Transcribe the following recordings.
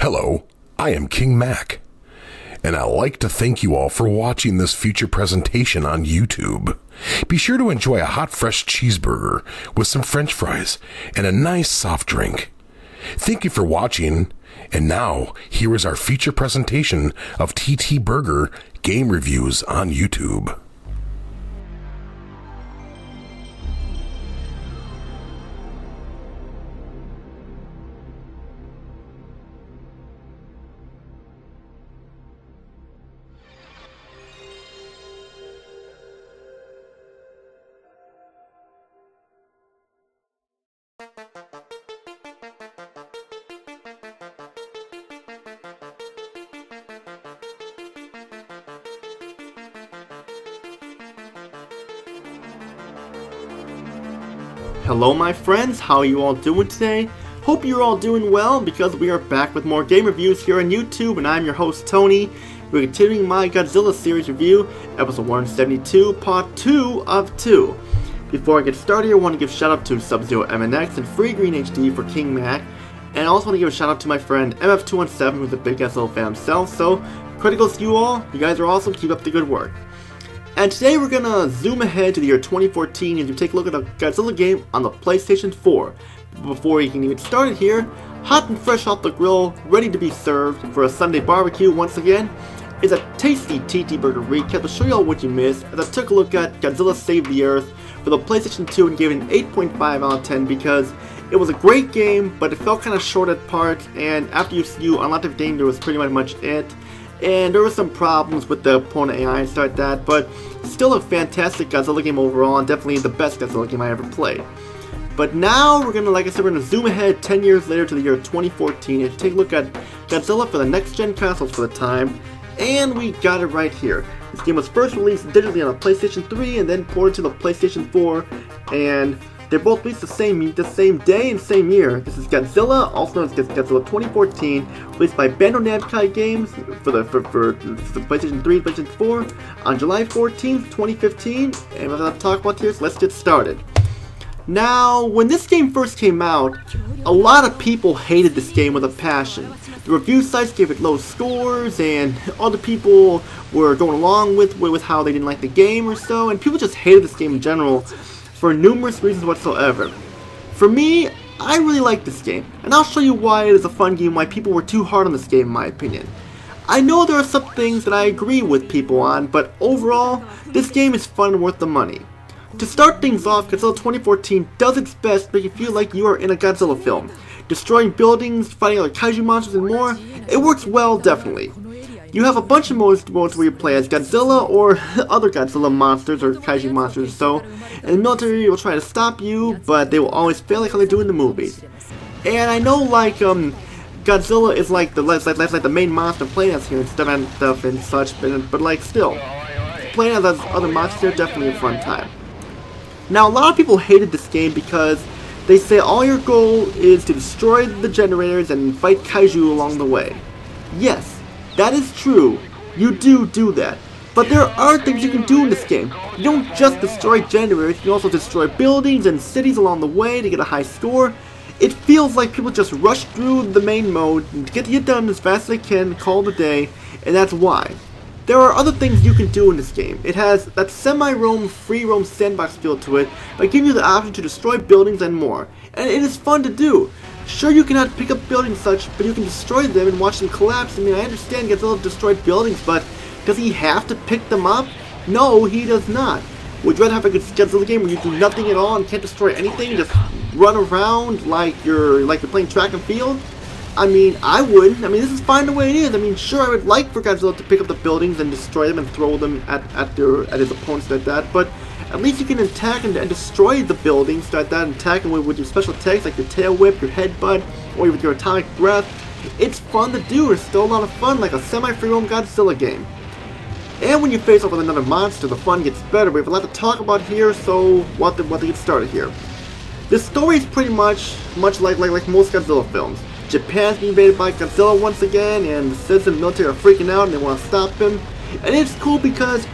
Hello, I am King Mac, and I'd like to thank you all for watching this future presentation on YouTube. Be sure to enjoy a hot, fresh cheeseburger with some french fries and a nice soft drink. Thank you for watching, and now here is our feature presentation of TT Burger game reviews on YouTube. Hello my friends, how are you all doing today? Hope you're all doing well because we are back with more game reviews here on YouTube and I'm your host Tony. We're continuing my Godzilla series review, episode 172, part 2 of 2. Before I get started, I want to give shout out to Sub-Zero MNX and Free Green HD for King Mac, and I also want to give a shout out to my friend MF217 who's a big Godzilla fan himself, so criticals to you all, you guys are awesome, keep up the good work. And today we're gonna zoom ahead to the year 2014 and take a look at a Godzilla game on the PlayStation 4. Before we can even start it here, hot and fresh off the grill, ready to be served for a Sunday barbecue once again, is a tasty TT Burger recap to show you all what you missed as I took a look at Godzilla Save the Earth for the PlayStation 2 and gave it an 8.5 out of 10 because it was a great game, but it felt kind of short at parts, and after you, you unlocked the game, there was pretty much it and there were some problems with the opponent AI and stuff like that, but still a fantastic Godzilla game overall, and definitely the best Godzilla game I ever played. But now we're gonna, like I said, we're gonna zoom ahead 10 years later to the year 2014 and take a look at Godzilla for the next gen consoles for the time, and we got it right here. This game was first released digitally on a PlayStation 3 and then ported to the PlayStation 4, and they're both released the same the same day and same year. This is Godzilla, also known as Godzilla 2014, released by Bandai Namco Games for the for, for, for PlayStation 3 and PlayStation 4 on July 14th, 2015. And without talk about this, let's get started. Now, when this game first came out, a lot of people hated this game with a passion. The review sites gave it low scores, and other people were going along with, with how they didn't like the game or so, and people just hated this game in general for numerous reasons whatsoever. For me, I really like this game, and I'll show you why it is a fun game, why people were too hard on this game in my opinion. I know there are some things that I agree with people on, but overall, this game is fun and worth the money. To start things off, Godzilla 2014 does its best to make you feel like you are in a Godzilla film. Destroying buildings, fighting other kaiju monsters and more, it works well definitely. You have a bunch of modes, modes where you play as Godzilla or other Godzilla monsters or kaiju monsters so, and the military will try to stop you, but they will always fail like how they do in the movies. And I know like um Godzilla is like the like, like, like the main monster playing as here and stuff and stuff and such, but, but like still, playing as other monsters definitely a fun time. Now a lot of people hated this game because they say all your goal is to destroy the generators and fight kaiju along the way. Yes, that is true. You do do that. But there are things you can do in this game. You don't just destroy generators, you can also destroy buildings and cities along the way to get a high score. It feels like people just rush through the main mode to get it done as fast as they can, call a day, and that's why. There are other things you can do in this game. It has that semi-roam, free-roam sandbox feel to it by giving you the option to destroy buildings and more. And it is fun to do. Sure, you cannot pick up buildings such, but you can destroy them and watch them collapse. I mean, I understand Godzilla destroyed buildings, but does he have to pick them up? No, he does not. Would you rather have a good Godzilla game where you do nothing at all and can't destroy anything, just run around like you're like you're playing track and field? I mean, I wouldn't. I mean, this is fine the way it is. I mean, sure, I would like for Godzilla to pick up the buildings and destroy them and throw them at, at their at his opponents like that, but at least you can attack and, and destroy the buildings that, and attack with, with your special attacks like your tail whip, your headbutt, or with your atomic breath. It's fun to do, it's still a lot of fun, like a semi-free roam Godzilla game. And when you face off with another monster, the fun gets better. We have a lot to talk about here, so what to, what to get started here. The story is pretty much much like, like like most Godzilla films. Japan's being invaded by Godzilla once again, and the citizen military are freaking out and they want to stop him. And it's cool because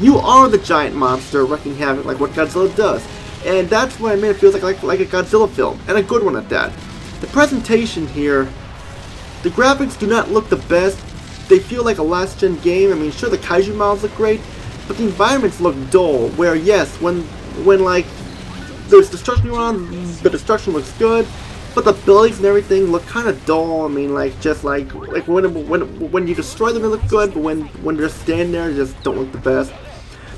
you are the giant monster wrecking havoc like what Godzilla does. And that's what I mean it feels like, like, like a Godzilla film, and a good one at that. The presentation here The graphics do not look the best. They feel like a last gen game. I mean, sure the kaiju models look great, but the environments look dull. Where yes, when when like there's destruction going on, the destruction looks good, but the buildings and everything look kind of dull. I mean, like just like like when when when you destroy them, they look good, but when when they're standing there, they just don't look the best.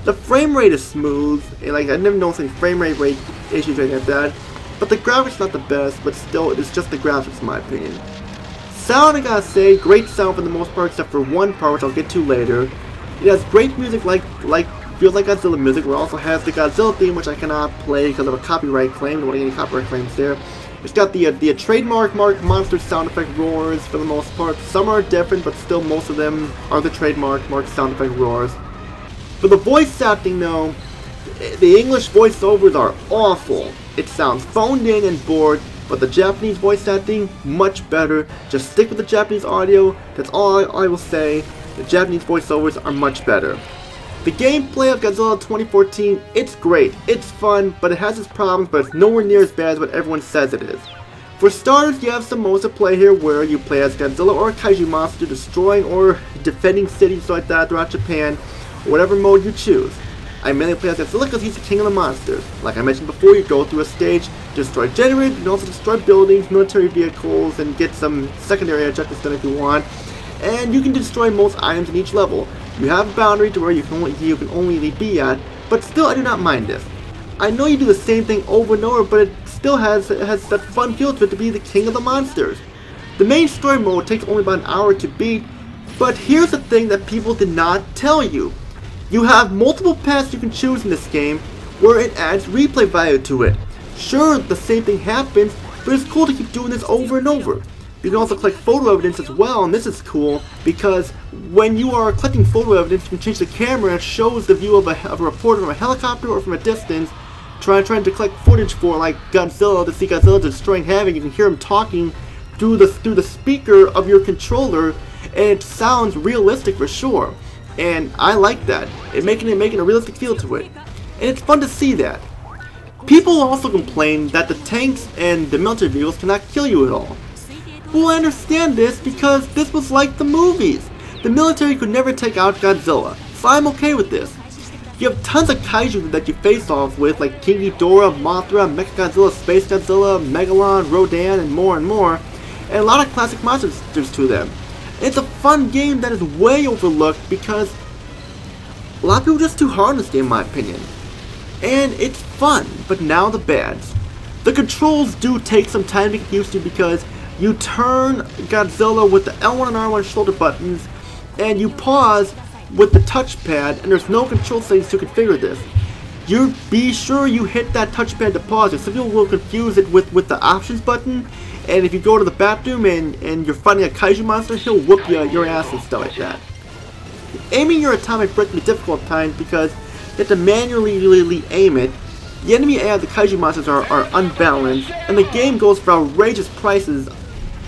The frame rate is smooth, and like I never noticed any frame rate rate issues anything like that. But the graphics not the best, but still, it's just the graphics in my opinion. Sound, I gotta say, great sound for the most part, except for one part, which I'll get to later. It has great music like like feels like Godzilla music, but also has the Godzilla theme, which I cannot play because of a copyright claim. Don't want any copyright claims there. It's got the uh, the uh, trademark mark monster sound effect roars for the most part. Some are different, but still most of them are the trademark mark sound effect roars. For the voice acting though, the English voiceovers are awful. It sounds phoned in and bored, but the Japanese voice acting, much better. Just stick with the Japanese audio, that's all I, I will say. The Japanese voiceovers are much better. The gameplay of Godzilla 2014, it's great, it's fun, but it has its problems, but it's nowhere near as bad as what everyone says it is. For starters, you have some modes to play here where you play as Godzilla or a kaiju monster destroying or defending cities like that throughout Japan, whatever mode you choose. I mainly play as because he's the king of the monsters. Like I mentioned before, you go through a stage, destroy generators, you can also destroy buildings, military vehicles, and get some secondary objectives done if you want. And you can destroy most items in each level. You have a boundary to where you can only you can only be at, but still I do not mind this. I know you do the same thing over and over, but it still has has that fun feel to it to be the king of the monsters. The main story mode takes only about an hour to beat, but here's the thing that people did not tell you. You have multiple paths you can choose in this game, where it adds replay value to it. Sure, the same thing happens, but it's cool to keep doing this over and over. You can also collect photo evidence as well, and this is cool because when you are collecting photo evidence, you can change the camera and it shows the view of a, of a reporter from a helicopter or from a distance, trying trying to collect footage for like Godzilla to see Godzilla destroying heaven. You can hear him talking through the through the speaker of your controller, and it sounds realistic for sure. And I like that. It making it making a realistic feel to it, and it's fun to see that. People also complain that the tanks and the military vehicles cannot kill you at all. Well, I understand this because this was like the movies. The military could never take out Godzilla, so I'm okay with this. You have tons of kaiju that you face off with, like King Ghidorah, Mothra, Mechagodzilla, Space Godzilla, Megalon, Rodan, and more and more, and a lot of classic monsters to them. It's a fun game that is way overlooked because a lot of people just too hard on this game in my opinion. And it's fun, but now the bads. The controls do take some time to get used to because you turn Godzilla with the L1 and R1 shoulder buttons, and you pause with the touchpad, and there's no control settings to configure this. You be sure you hit that touchpad to pause it. Some people will confuse it with, with the options button, and if you go to the bathroom and, and you're fighting a kaiju monster, he'll whoop you, your ass and stuff like that. Aiming your atomic breath can be difficult at times because you have to manually really aim it. The enemy AI of the kaiju monsters are, are unbalanced, and the game goes for outrageous prices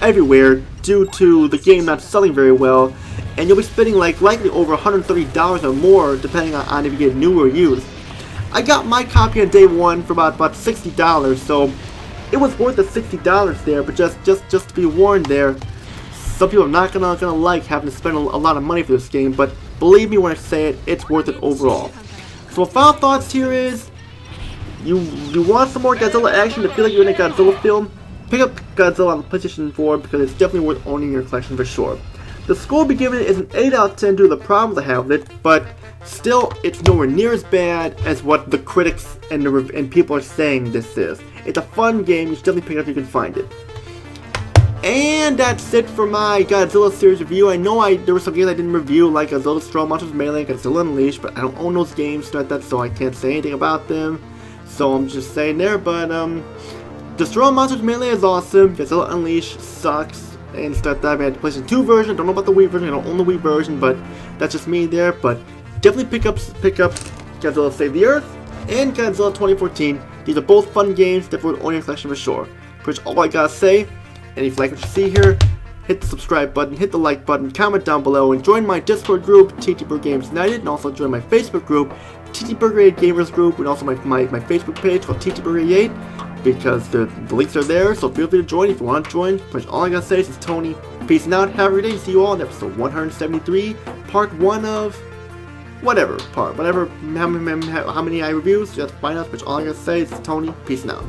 everywhere due to the game not selling very well, and you'll be spending like likely over $130 or more depending on, on if you get new or used. I got my copy on day one for about, about $60, so it was worth the $60 there, but just, just, just to be warned there, some people are not gonna, gonna like having to spend a, lot of money for this game, but believe me when I say it, it's worth it overall. So final thoughts here is, you, you want some more Godzilla action to feel like you're in a Godzilla film? Pick up Godzilla on PlayStation 4 because it's definitely worth owning your collection for sure. The score be given is an 8 out of 10 due to the problems I have with it, but still, it's nowhere near as bad as what the critics and, the and people are saying this is. It's a fun game, you should definitely pick it up if you can find it. And that's it for my Godzilla series review. I know I there were some games I didn't review, like Godzilla Strong Monsters Melee and Godzilla Unleashed, but I don't own those games, so, that, so I can't say anything about them. So I'm just saying there, but um, Destroy Monsters Melee is awesome, Godzilla Unleashed sucks, and stuff that I had the PlayStation 2 version, don't know about the Wii version, I don't own the Wii version, but that's just me there, but definitely pick up pick up Godzilla Save the Earth and Godzilla 2014. These are both fun games, definitely owning your collection for sure. Pretty all I gotta say, and if you like what you see here, hit the subscribe button, hit the like button, comment down below, and join my Discord group, TT Burger Gamers United, and also join my Facebook group, TT Burger 8 Gamers Group, and also my, my, my Facebook page called TT Burger 8. because the, the links are there, so feel free to join if you want to join. But all I gotta say is, is Tony. Peace out, have a great day, see you all in episode 173, part 1 of whatever part, whatever, how many, how many I reviews, just find out, which all I gotta say is Tony, peace out.